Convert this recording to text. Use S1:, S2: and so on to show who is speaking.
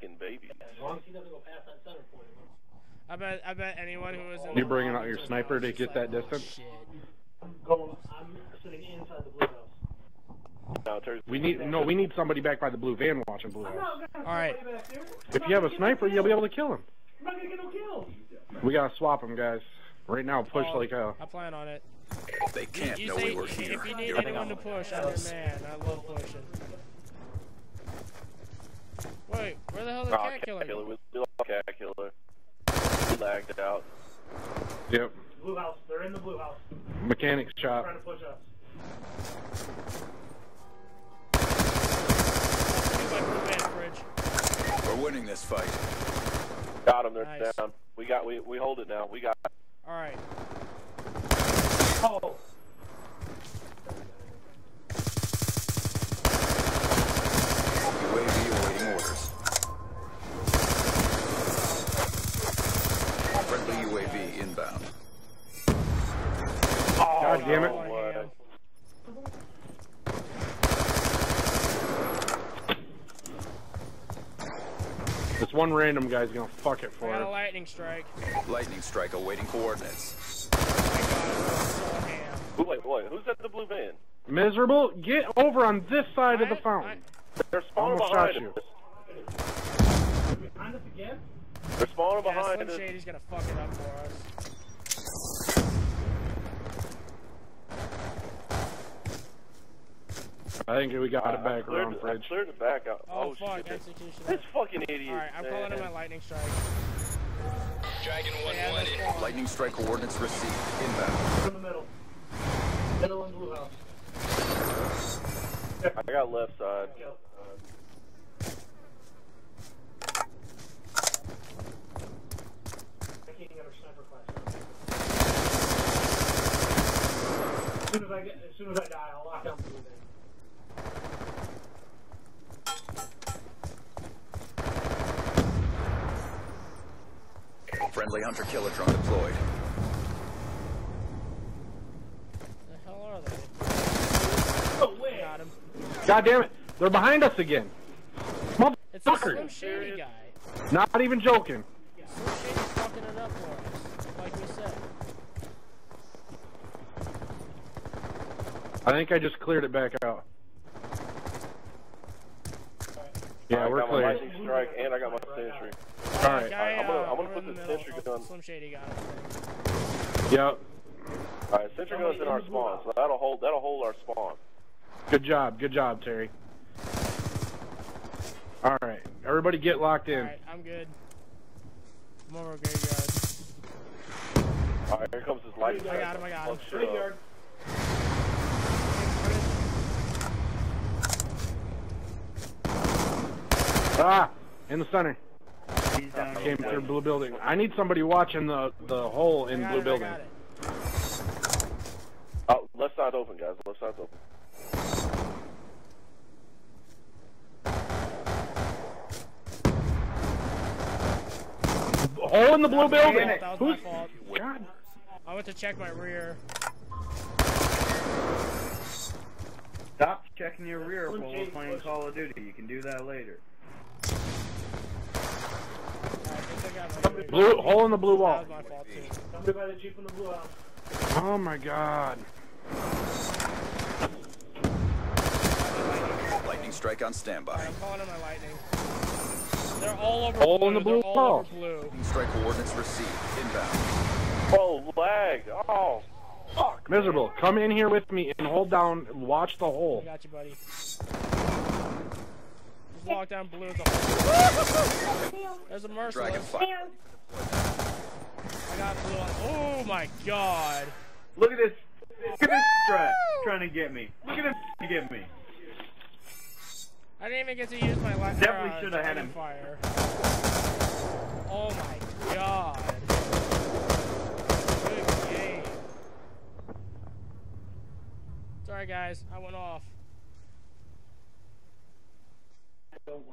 S1: fucking babies.
S2: As long as he doesn't go past that center point.
S3: I bet I bet anyone who was in
S4: You
S3: the
S4: bringing out your sniper to get that distance?
S3: Shit.
S2: I'm going. I'm sitting inside the blue house.
S4: We need no. We need somebody back by the blue van watching blue house.
S3: All right.
S2: somebody back there.
S4: If you have a sniper, you'll be able to kill him.
S2: I'm not gonna get no kills.
S4: We gotta swap them, guys. Right now, push
S3: Oh,
S4: like hell.
S3: I plan on it.
S5: They can't
S3: you
S5: know
S3: say
S5: we were
S3: if
S5: here.
S3: you need
S5: You're
S3: anyone to push, I'm your man. I love pushing. Wait, where the hell is
S1: Oh,
S3: cat killer?
S1: cat killer. We we lost cat killer. We lagged out.
S4: Yep.
S2: Blue house. They're in the blue house.
S4: Mechanics shop.
S2: Trying to push us.
S3: My blue van fridge.
S5: We're winning this fight.
S1: Got him. They're
S3: Nice.
S1: down. We got. We we hold it now. We got.
S3: All right.
S2: Oh.
S5: UAV awaiting orders. Friendly UAV inbound.
S4: Oh, god damn it.
S1: Oh, what?
S4: This one random guy's gonna fuck it for
S3: got a
S4: it.
S3: lightning strike.
S5: Lightning strike awaiting coordinates.
S3: Oh my god, so ham.
S1: Who, wait, wait. Who's at the blue van?
S4: Miserable, get over on this side of the
S3: I-
S4: fountain.
S1: They're spawning behind
S4: shot you.
S2: Behind us again?
S1: They're spawning
S3: Yeah,
S1: behind
S3: Slim
S1: us.
S3: Shady's gonna fuck it up for us.
S4: I think we got it back
S1: cleared
S4: around
S1: it- I
S4: fridge.
S1: cleared it back out.
S3: Oh,
S1: Oh,
S3: fuck,
S1: shit.
S3: execution.
S1: This fucking idiot.
S3: Alright, I'm
S1: man.
S3: calling in my lightning strike.
S6: Dragon
S3: Yeah,
S6: 1-1 in.
S5: Lightning strike coordinates received. Inbound.
S2: We're in the middle. Middle and blue house.
S1: I got left side.
S2: Go. I can't get our sniper class. As soon as I get, as soon as I die, I'll lock down the blue van.
S5: Friendly hunter killer drone deployed.
S3: The hell are they?
S2: Oh, wait.
S3: Got him.
S4: God damn it, they're behind us again.
S3: It's a Slim
S4: Motherfucker.
S3: Shady guy.
S4: Not even joking.
S3: Slim Shady's fucking it up for us, like we said.
S4: I think I just cleared it back out. Yeah,
S1: I
S4: we're
S1: got my
S4: clear.
S1: strike and I got my sentry.
S4: All right.
S3: Guy,
S1: I'm gonna- I'm gonna put
S3: in
S1: the
S3: middle.
S1: sentry gun-
S3: Slim Shady got him.
S4: Yep.
S1: All right, sentry gun's in our spawn, so that'll hold. That'll hold our spawn.
S4: Good job. Good job, Terry. All right. Everybody get locked in.
S3: Alright, I'm good. I'm over graveyard.
S1: All right, here comes this lightning
S3: I
S1: strike.
S3: got him, I got him.
S1: Fuck shit up.
S2: Graveyard.
S4: Ah, in the center.
S7: He's down.
S4: Came through blue building. I need somebody watching the the hole in
S3: I got
S4: blue
S3: it,
S4: building.
S3: I got it.
S1: Oh, left side open, guys. Left side's open.
S4: Hole in the blue building.
S3: That was my
S4: Who's?
S3: fault.
S4: God.
S3: I went to check my rear.
S7: Stop checking your rear while we're playing Call of Duty. You can do that later.
S3: I think I got my rear.
S4: Blue hole in the blue wall.
S3: was my fault too.
S2: Somebody by the Jeep in the blue house.
S4: Oh my God.
S5: Lightning strike on standby.
S3: Alright, I'm calling in my lightning. They're all over
S4: All
S3: blue.
S4: in the
S3: They're
S4: blue
S3: all
S4: wall.
S3: over blue.
S5: Lightning strike coordinates received. Inbound.
S1: Oh, lag. Oh, fuck.
S4: Miserable. Come in here with me and hold down. Watch the
S3: I
S4: hole.
S3: got you, buddy. Just walk down blue the hole. There's a merciless. I got blue on. Oh my god.
S7: Look at this. Look at this strat trying to get me. Look at him trying to get me.
S3: I didn't even get to use my light.
S7: Definitely
S3: uh,
S7: shoulda had
S3: dragon
S7: him.
S3: Fire. Oh my god. Good game. Sorry guys, I went off feel like